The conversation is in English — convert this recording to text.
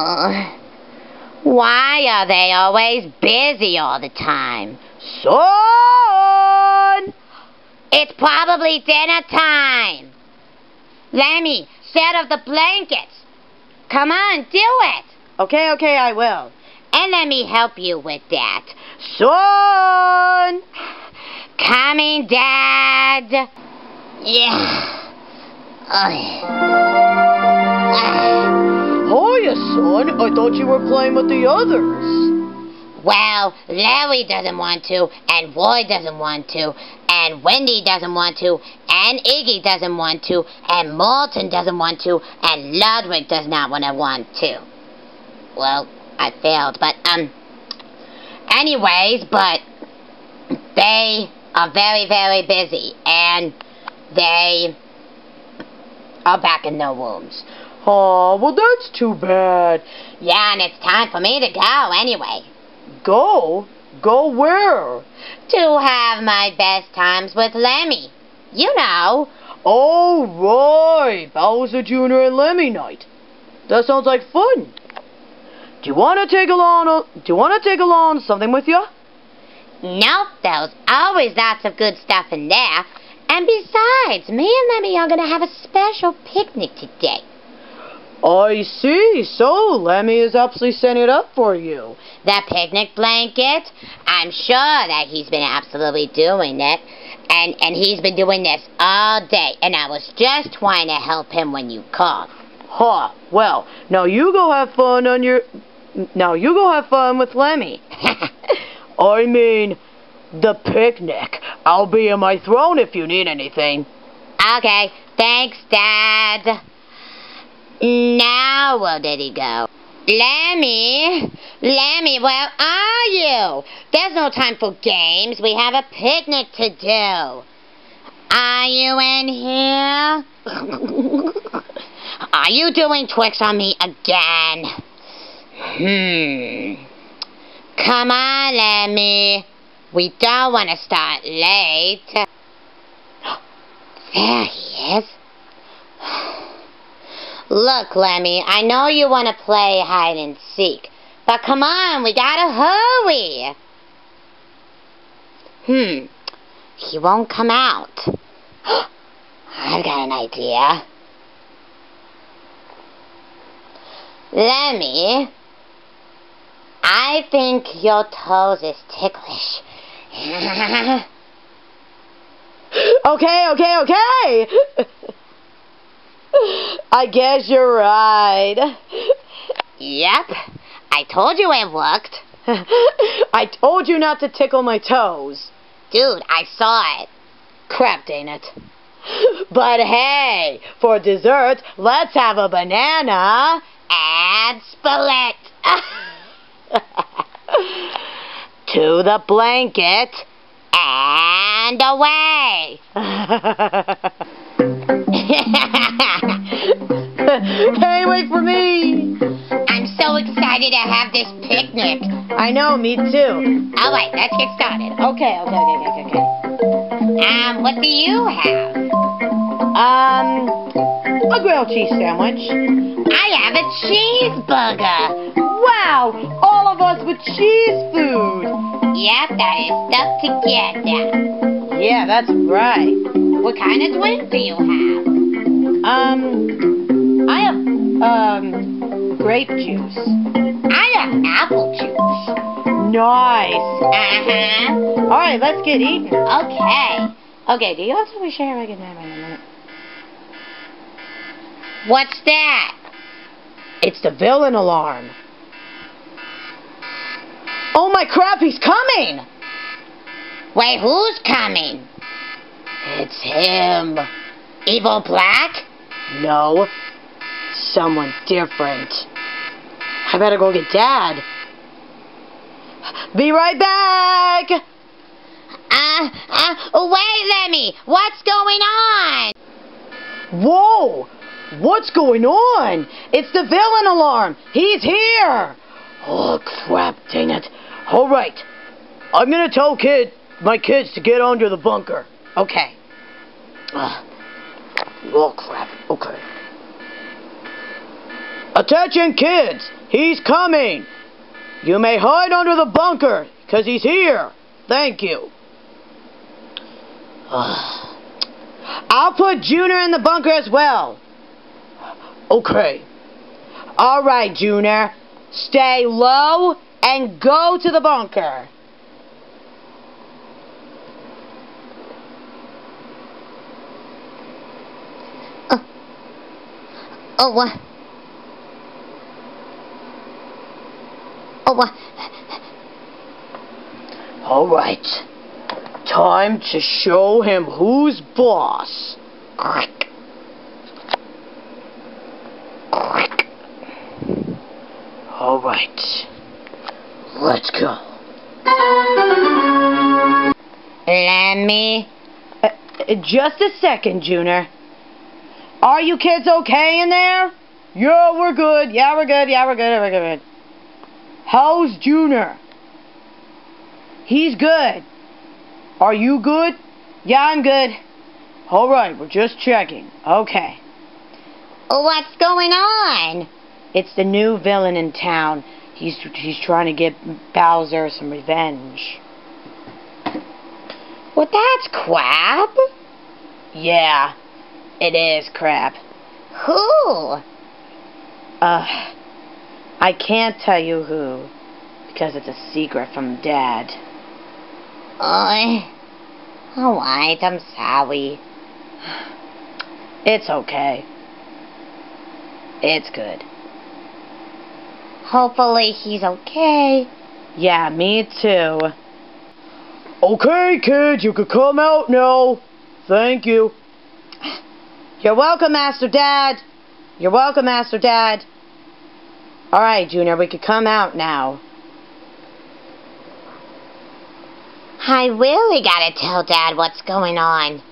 Why are they always busy all the time? Son! It's probably dinner time. Lemmy, set up the blankets. Come on, do it. Okay, okay, I will. And let me help you with that. Son! Coming, Dad. Yeah. Ugh. Hiya, son. I thought you were playing with the others. Well, Larry doesn't want to, and Roy doesn't want to, and Wendy doesn't want to, and Iggy doesn't want to, and Morton doesn't want to, and Ludwig does not want to want to. Well, I failed, but, um, anyways, but they are very, very busy, and they are back in their rooms. Oh, well, that's too bad. Yeah, and it's time for me to go anyway. Go? Go where? To have my best times with Lemmy. You know. Oh, right. Bowser Jr. and Lemmy night. That sounds like fun. Do you want to take along? Uh, do you want to take along something with you? Nope, there's always lots of good stuff in there. And besides, me and Lemmy are going to have a special picnic today. I see. So, Lemmy is absolutely setting it up for you. The picnic blanket? I'm sure that he's been absolutely doing it. And, and he's been doing this all day. And I was just trying to help him when you called. Huh. Well, now you go have fun on your... Now you go have fun with Lemmy. I mean, the picnic. I'll be in my throne if you need anything. Okay. Thanks, Dad. Now where did he go? Lemmy, Lemmy, where are you? There's no time for games. We have a picnic to do. Are you in here? are you doing tricks on me again? Hmm. Come on, Lemmy. We don't want to start late. There he is. Look, Lemmy, I know you want to play hide and seek, but come on, we gotta hurry. Hmm, he won't come out. I've got an idea. Lemmy, I think your toes is ticklish. okay, okay, okay. I guess you're right. Yep. I told you it worked. I told you not to tickle my toes. Dude, I saw it. Crap, dang it. But hey, for dessert, let's have a banana. And split. to the blanket. And away. hey, wait for me! I'm so excited to have this picnic. I know, me too. All right, let's get started. Okay, okay, okay, okay, okay. Um, what do you have? Um, a grilled cheese sandwich. I have a cheeseburger. Wow, all of us with cheese food. Yep, that is stuck together. Yeah, that's right. What kind of drink do you have? Um, I have, um, grape juice. I have apple juice. Nice. Uh-huh. Alright, let's get eating. Okay. Okay, do you have to share again in a minute? What's that? It's the villain alarm. Oh my crap, he's coming! Wait, who's coming? It's him. Evil Black? No, someone different. I better go get Dad. Be right back! Uh, uh, wait, Lemmy! What's going on? Whoa! What's going on? It's the villain alarm! He's here! Oh, crap, dang it. Alright, I'm gonna tell kid, my kids to get under the bunker. Okay. Uh, oh, crap. Okay. Attention, kids! He's coming! You may hide under the bunker, because he's here. Thank you. I'll put Junior in the bunker as well. Okay. All right, Junior. Stay low and go to the bunker. Oh, what? Oh, what? All right. Time to show him who's boss. All right. Let's go. Let me. Uh, uh, just a second, Junior. Are you kids okay in there? Yeah, we're good. Yeah, we're good. Yeah, we're good. We're good. How's Junior? He's good. Are you good? Yeah, I'm good. All right, we're just checking. Okay. What's going on? It's the new villain in town. He's he's trying to get Bowser some revenge. Well, that's crap. Yeah, it is crap. Who? Uh, I can't tell you who, because it's a secret from Dad. Uh, alright, I'm sorry. It's okay. It's good. Hopefully he's okay. Yeah, me too. Okay, kids, you can come out now. Thank you. You're welcome, Master Dad. You're welcome, Master Dad. All right, Junior, we could come out now. I really gotta tell Dad what's going on.